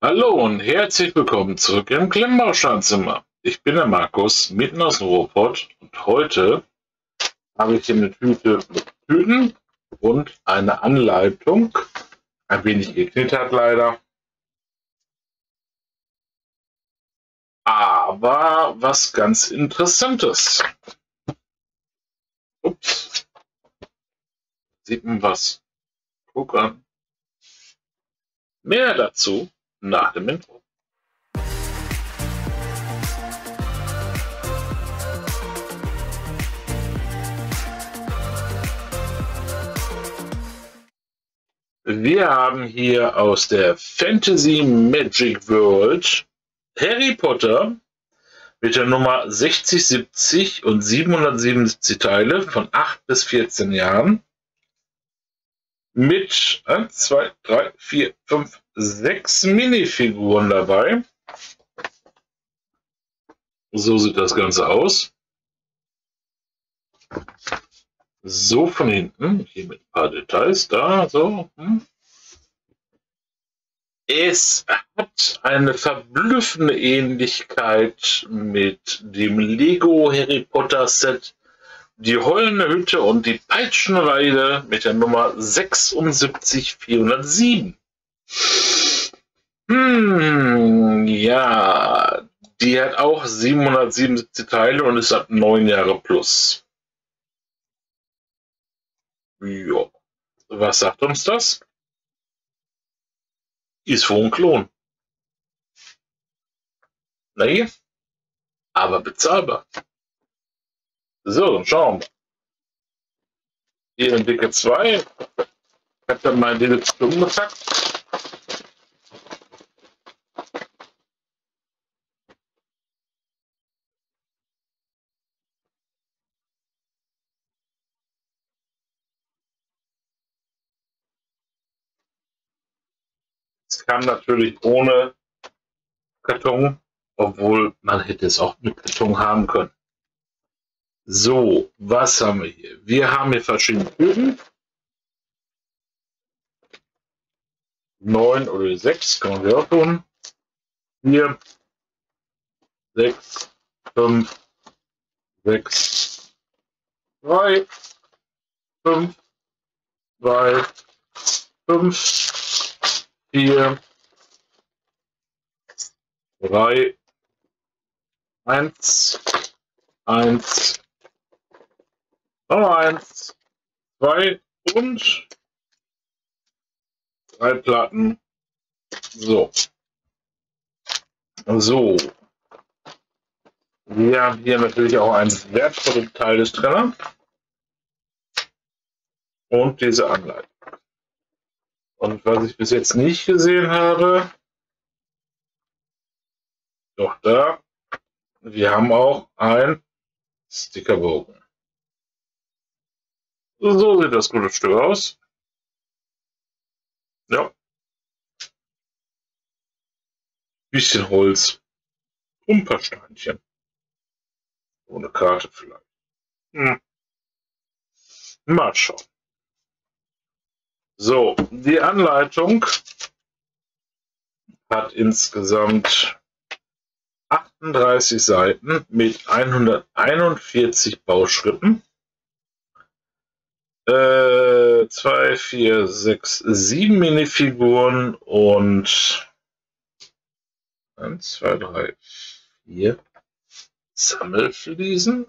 Hallo und herzlich willkommen zurück im Klemmbausteinzimmer. Ich bin der Markus, mitten aus dem Ruhrpott und heute habe ich hier eine Tüte mit Tüten und eine Anleitung. Ein wenig geknittert leider. Aber was ganz Interessantes. Ups. Sieht man was. Guck an. Mehr dazu nach dem Intro. Wir haben hier aus der Fantasy Magic World Harry Potter mit der Nummer 60, 70 und 777 Teile von 8 bis 14 Jahren mit 1, 2, 3, 4, 5, 6 Minifiguren dabei. So sieht das Ganze aus. So von hinten, hier mit ein paar Details, da, so. Hm. Es hat eine verblüffende Ähnlichkeit mit dem Lego Harry Potter Set die heulende Hütte und die Peitschenweide mit der Nummer 76407. Hm, ja, die hat auch 777 Teile und ist ab 9 Jahre plus. Ja, was sagt uns das? Ist wohl ein Klon. Nee, aber bezahlbar. So, dann schauen wir. Hier in Dicke 2. Ich habe dann mal diese Stunden gezackt. Es kam natürlich ohne Karton, obwohl man hätte es auch mit Karton haben können. So, was haben wir hier? Wir haben hier verschiedene Typen. Neun oder sechs, können wir auch tun. Vier, sechs, fünf, sechs, drei, fünf, zwei, fünf, vier, drei, eins, eins, Nummer eins, zwei und drei Platten. So. So. Wir haben hier natürlich auch ein wertvolles Teil des Trenner. Und diese Anleitung. Und was ich bis jetzt nicht gesehen habe, doch da, wir haben auch ein Stickerbogen. So sieht das gute Stück aus. Ja. Bisschen Holz. Und ein paar Steinchen. Ohne Karte vielleicht. Hm. Mal schauen. So, die Anleitung hat insgesamt 38 Seiten mit 141 Bauschritten. Äh, zwei, vier, sechs, sieben Minifiguren und eins, zwei, drei, vier Sammelfliesen.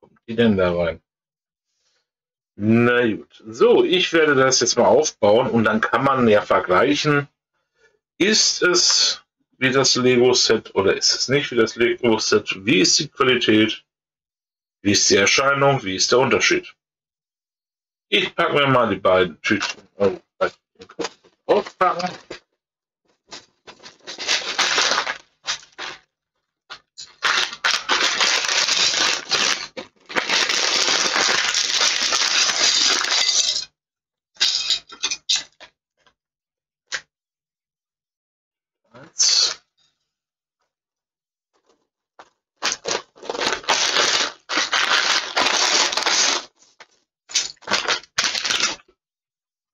Kommt die denn da rein? Na gut. So, ich werde das jetzt mal aufbauen und dann kann man ja vergleichen, ist es wie das Lego-Set oder ist es nicht wie das Lego-Set? Wie ist die Qualität? Wie ist die Erscheinung? Wie ist der Unterschied? Ich packe mir mal die beiden Tüten eins.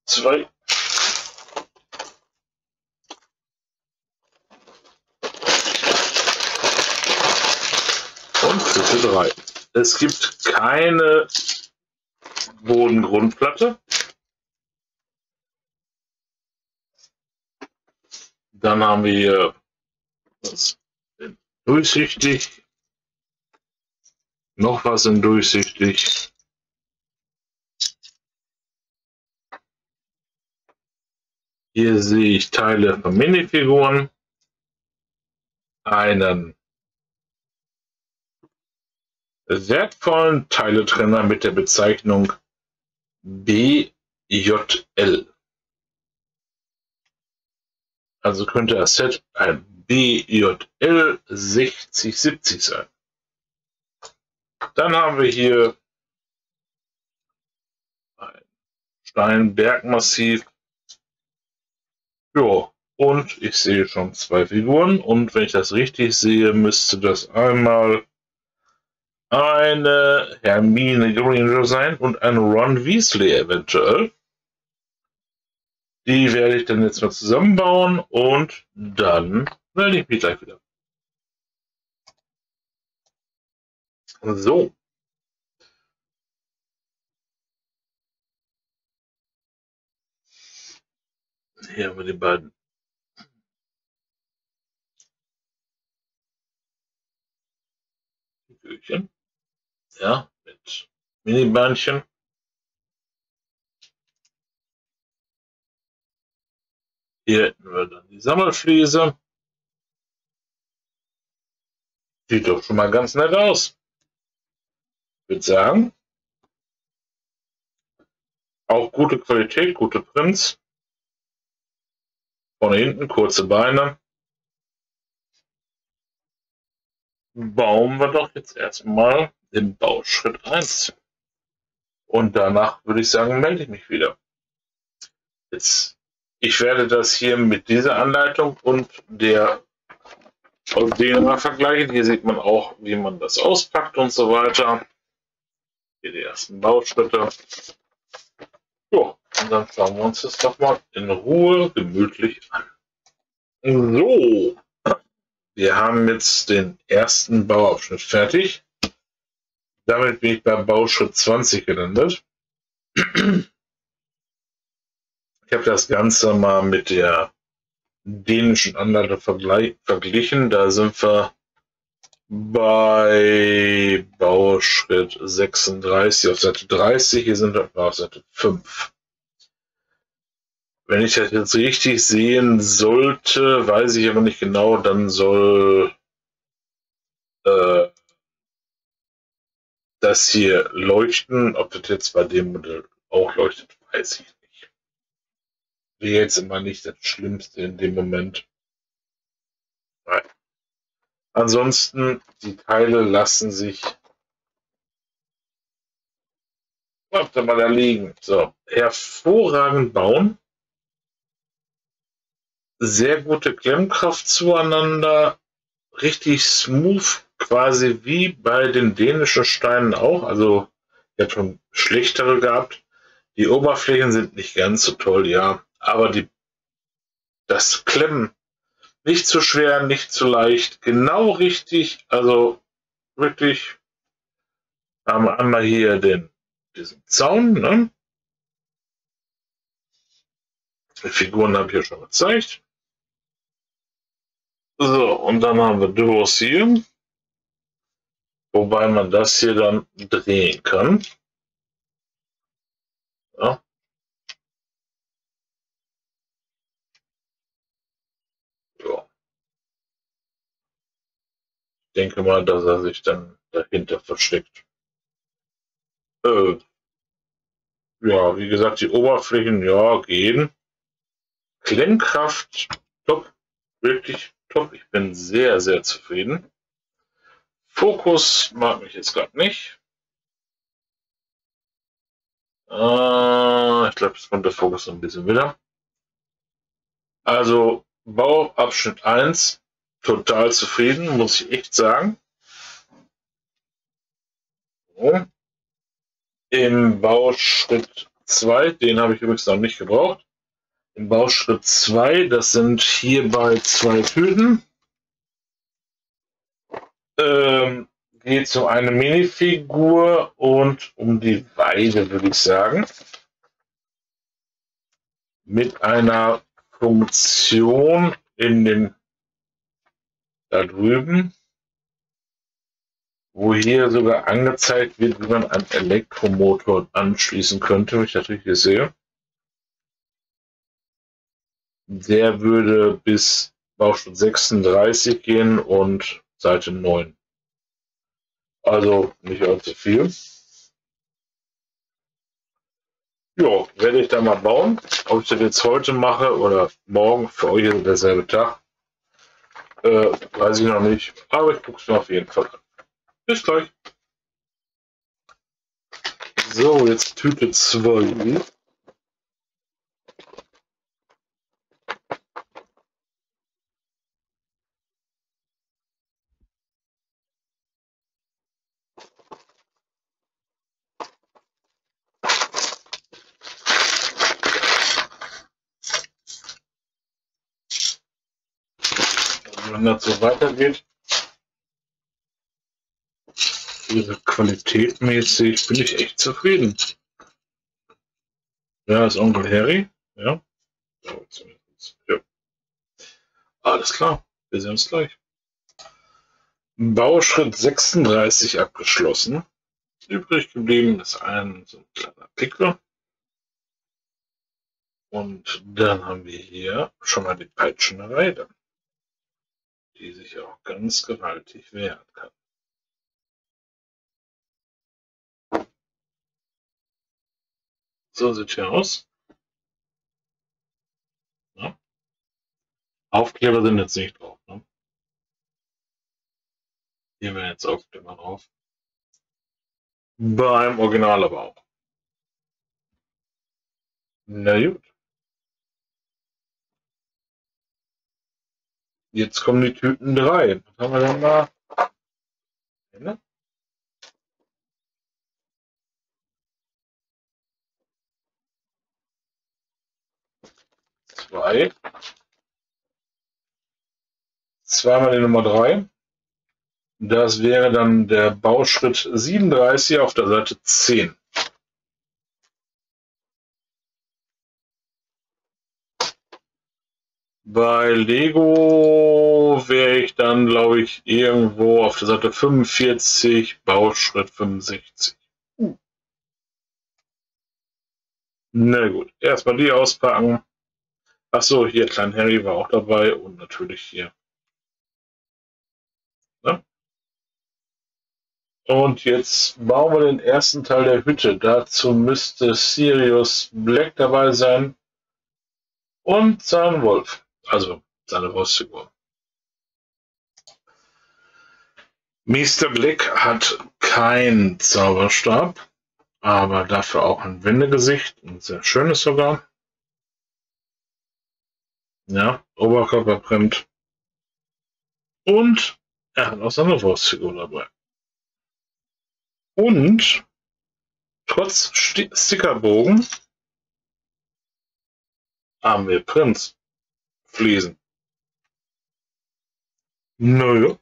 Zwei. Und Kette drei. Es gibt keine Bodengrundplatte. Dann haben wir das durchsichtig. Noch was in durchsichtig. Hier sehe ich Teile von Minifiguren. Einen wertvollen Teiletrenner mit der Bezeichnung BJL. Also könnte das Set ein BJL 6070 sein. Dann haben wir hier ein Steinbergmassiv. Ja, und ich sehe schon zwei Figuren. Und wenn ich das richtig sehe, müsste das einmal eine Hermine Granger sein und ein Ron Weasley eventuell. Die werde ich dann jetzt mal zusammenbauen und dann melde ich mich gleich wieder. So. Hier haben wir die beiden. Figürchen. Ja, mit Mini-Bärnchen. Hier hätten wir dann die Sammelfliese. Sieht doch schon mal ganz nett aus. Ich würde sagen, auch gute Qualität, gute Prints. Von hinten kurze Beine. Bauen wir doch jetzt erstmal den Bauschritt 1. Und danach würde ich sagen, melde ich mich wieder. Jetzt ich werde das hier mit dieser Anleitung und der den mal vergleichen. Hier sieht man auch, wie man das auspackt und so weiter. Hier die ersten Bauschritte. Ja, und dann schauen wir uns das doch mal in Ruhe gemütlich an. So, wir haben jetzt den ersten Bauabschnitt fertig. Damit bin ich beim Bauschritt 20 gelandet. Ich habe das Ganze mal mit der dänischen Anleitung verglichen. Da sind wir bei Bauschritt 36 auf Seite 30. Hier sind wir auf Seite 5. Wenn ich das jetzt richtig sehen sollte, weiß ich aber nicht genau, dann soll äh, das hier leuchten. Ob das jetzt bei dem Modell auch leuchtet, weiß ich nicht wäre jetzt immer nicht das Schlimmste in dem Moment. Nein. Ansonsten, die Teile lassen sich ihr mal da liegen. So, hervorragend bauen. Sehr gute Klemmkraft zueinander. Richtig smooth, quasi wie bei den dänischen Steinen auch. Also, ich habe schon schlechtere gehabt. Die Oberflächen sind nicht ganz so toll, ja aber die, das Klemmen nicht zu schwer, nicht zu leicht, genau richtig, also wirklich haben wir einmal hier den, diesen Zaun, ne? Die Figuren habe ich ja schon gezeigt. So, und dann haben wir Duos hier, wobei man das hier dann drehen kann. Ja. Denke mal, dass er sich dann dahinter versteckt. Äh, ja, wie gesagt, die Oberflächen, ja, gehen. Klemmkraft, top, wirklich top. Ich bin sehr, sehr zufrieden. Fokus mag mich jetzt gerade nicht. Äh, ich glaube, es kommt der Fokus ein bisschen wieder. Also Bauabschnitt 1 total zufrieden, muss ich echt sagen. So. Im Bauschritt 2, den habe ich übrigens noch nicht gebraucht. Im Bauschritt 2, das sind hierbei zwei Tüten. Ähm, geht es um eine Minifigur und um die Weide, würde ich sagen. Mit einer Funktion in den da drüben, wo hier sogar angezeigt wird, wie man einen Elektromotor anschließen könnte, wenn ich das richtig sehe. Der würde bis Baustein 36 gehen und Seite 9. Also nicht allzu viel. Ja, werde ich da mal bauen. Ob ich das jetzt heute mache oder morgen, für euch ist derselbe Tag. Äh, weiß ich noch nicht, aber ich gucke es mir auf jeden Fall an. Bis gleich. So, jetzt Tüte 2. wenn das so weitergeht, ihre Qualität mäßig bin ich echt zufrieden. Ja, ist Onkel Harry. Ja. ja. Alles klar. Wir sehen uns gleich. Bauschritt 36 abgeschlossen. Übrig geblieben ist ein so ein kleiner Pickel. Und dann haben wir hier schon mal die Peitschenerei. Dann die sich auch ganz gewaltig wehren kann. So sieht hier aus. Ja. Aufkleber sind jetzt nicht drauf. Ne? Hier werden jetzt Aufkleber drauf. Beim Original aber auch. Na gut. Jetzt kommen die Tüten 3. Was haben wir denn da? Ne? Zwei. Zweimal die Nummer 3. Das wäre dann der Bauschritt 37 auf der Seite 10. Bei Lego wäre ich dann, glaube ich, irgendwo auf der Seite 45, Bauschritt 65. Uh. Na gut, erstmal die auspacken. Achso, hier Klein Harry war auch dabei und natürlich hier. Ne? Und jetzt bauen wir den ersten Teil der Hütte. Dazu müsste Sirius Black dabei sein und sein Wolf also seine Wurstfigur. Mr. Blick hat keinen Zauberstab, aber dafür auch ein Wendegesicht, ein sehr schönes sogar. Ja, Oberkörperprint. Und er hat auch seine Wurstfigur dabei. Und trotz Stickerbogen haben wir Prinz fließen. Nö.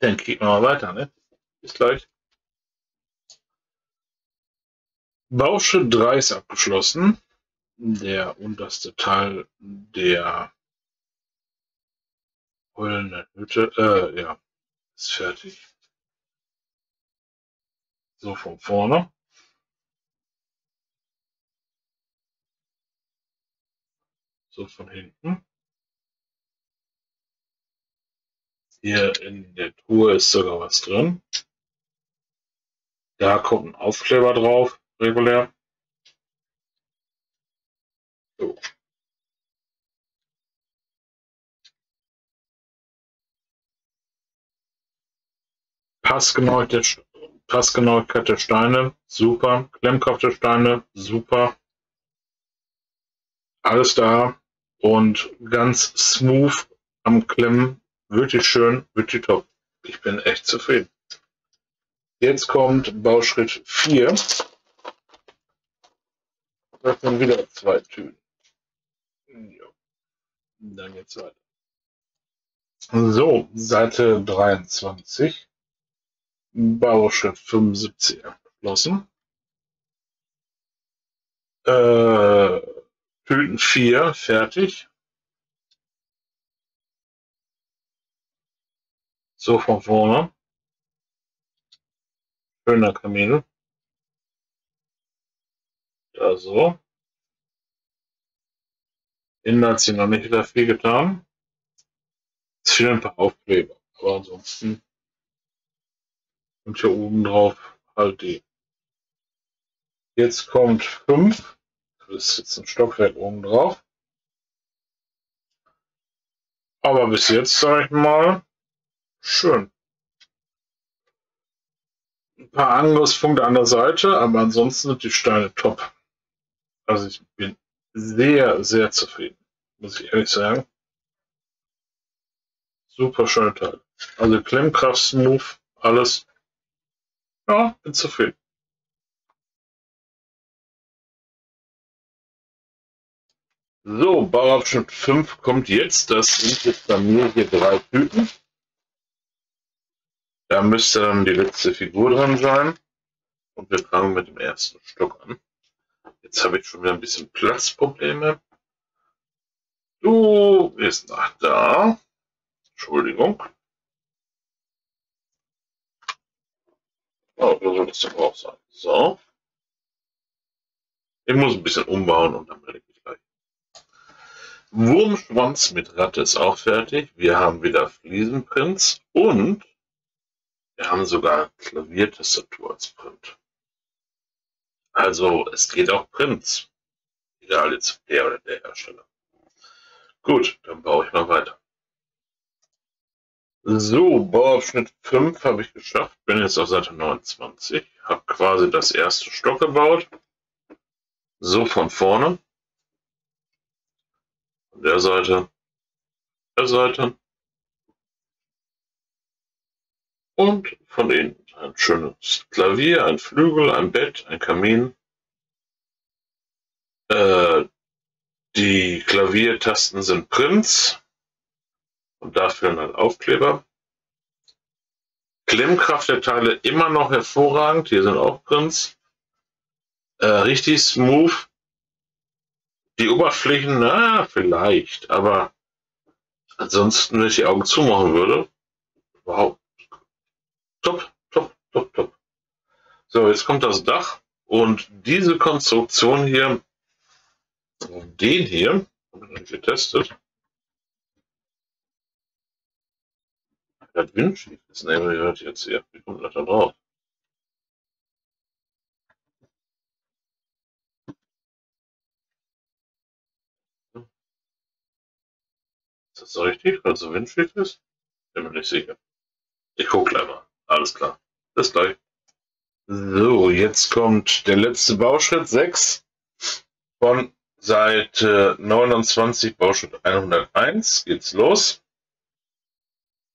Dann kicken wir mal weiter, ne? Bis gleich. Bausche 3 ist abgeschlossen. Der unterste Teil der heulenden Hütte, äh, ja, ist fertig. So von vorne. So von hinten. Hier in der Truhe ist sogar was drin. Da kommt ein Aufkleber drauf, regulär. So. Passgenauigkeit, Passgenauigkeit der Steine, super. Klemmkraft der Steine, super. Alles da und ganz smooth am Klemmen. Wirklich schön, wirklich top. Ich bin echt zufrieden. Jetzt kommt Bauschritt 4. Das sind wieder zwei Tüten. Ja. Dann geht's weiter. So, Seite 23. Bauschritt 75 abgeschlossen. Äh, Tüten 4 fertig. So von vorne. Schöner Kamin. Da so. Innen hat sie noch nicht wieder viel getan. Es fehlen ein paar Aufkleber. Aber ansonsten und hier oben drauf halt die. Jetzt kommt 5. Ist jetzt ein Stockwerk oben drauf. Aber bis jetzt, sage ich mal, schön. Ein paar Angriffspunkte an der Seite, aber ansonsten sind die Steine top. Also ich bin sehr, sehr zufrieden, muss ich ehrlich sagen. Super schöne Teil. Also Klemmkraft, Smooth, alles. Ja, bin zufrieden. So, Bauabschnitt 5 kommt jetzt. Das sind jetzt bei mir hier drei Tüten. Da müsste dann die letzte Figur dran sein. Und wir fangen mit dem ersten Stock an. Jetzt habe ich schon wieder ein bisschen Platzprobleme. Du bist nach da. Entschuldigung. Oh, so soll das doch auch sein. So. Ich muss ein bisschen umbauen und dann melde ich. Wurmschwanz mit Ratte ist auch fertig. Wir haben wieder Fliesenprints und wir haben sogar Klaviertastatur als Print. Also es geht auch Prints. Egal jetzt der oder der Hersteller. Gut, dann baue ich mal weiter. So, Bauabschnitt 5 habe ich geschafft. Bin jetzt auf Seite 29. Habe quasi das erste Stock gebaut. So von vorne. Der Seite. Der Seite. Und von innen ein schönes Klavier, ein Flügel, ein Bett, ein Kamin. Äh, die Klaviertasten sind Prints und dafür ein Aufkleber. Klemmkraft der Teile immer noch hervorragend. Hier sind auch Prints. Äh, richtig smooth. Die Oberflächen, na, vielleicht, aber ansonsten, wenn ich die Augen zumachen würde, überhaupt top, top, top, top. So, jetzt kommt das Dach und diese Konstruktion hier, den hier, habe ich getestet, Das Windschiff ist nämlich jetzt hier. Wie kommt das da drauf? Das richtig, weil es so windschief ist? Bin mir nicht sicher. Ich gucke gleich mal. Alles klar. Bis gleich. So, jetzt kommt der letzte Bauschritt 6 von Seite 29, Bauschritt 101. Geht's los.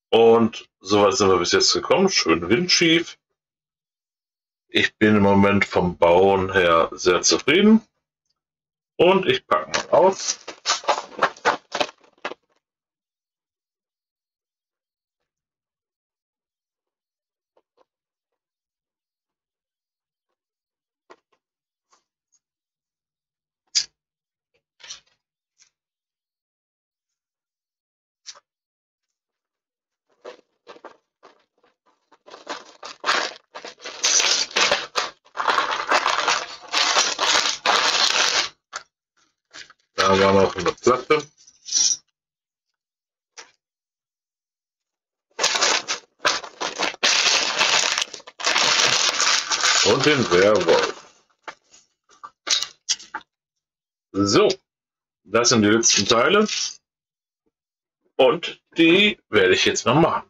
Und soweit sind wir bis jetzt gekommen. Schön windschief. Ich bin im Moment vom Bauen her sehr zufrieden. Und ich packe mal aus. War noch eine Platte. Und den Werwolf. So, das sind die letzten Teile. Und die werde ich jetzt noch machen.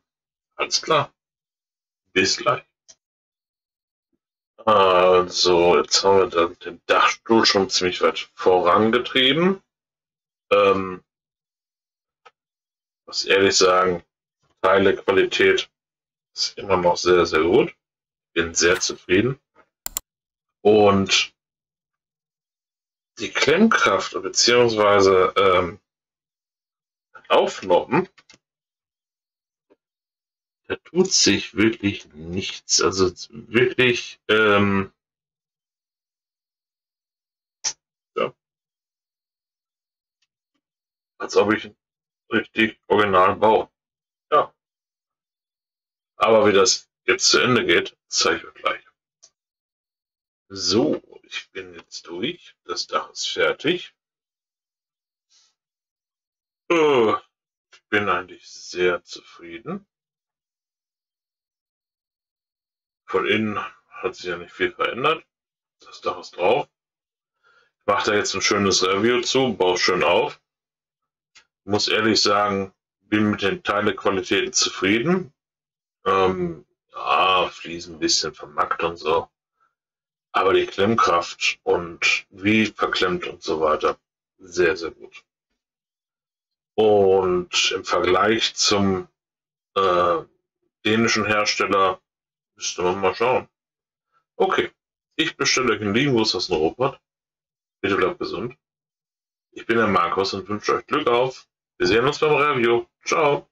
Alles klar. Bis gleich. Also, jetzt haben wir dann den Dachstuhl schon ziemlich weit vorangetrieben. Ähm, muss ehrlich sagen, Teilequalität ist immer noch sehr, sehr gut. Bin sehr zufrieden. Und die Klemmkraft bzw. ähm, Aufnoppen, da tut sich wirklich nichts. Also wirklich, ähm, Als ob ich richtig original baue. Ja. Aber wie das jetzt zu Ende geht, zeige ich euch gleich. So, ich bin jetzt durch. Das Dach ist fertig. Oh, ich bin eigentlich sehr zufrieden. Von innen hat sich ja nicht viel verändert. Das Dach ist drauf. Ich mache da jetzt ein schönes Review zu, baue schön auf. Muss ehrlich sagen, bin mit den Teilequalitäten zufrieden. Ähm, ja, Fliesen ein bisschen vermackt und so. Aber die Klemmkraft und wie verklemmt und so weiter, sehr, sehr gut. Und im Vergleich zum äh, dänischen Hersteller Müsste man mal schauen. Okay, ich bestelle euch einen Liegenwurst aus dem Robot. Bitte bleibt gesund. Ich bin der Markus und wünsche euch Glück auf. Wir sehen uns beim Review. Ciao.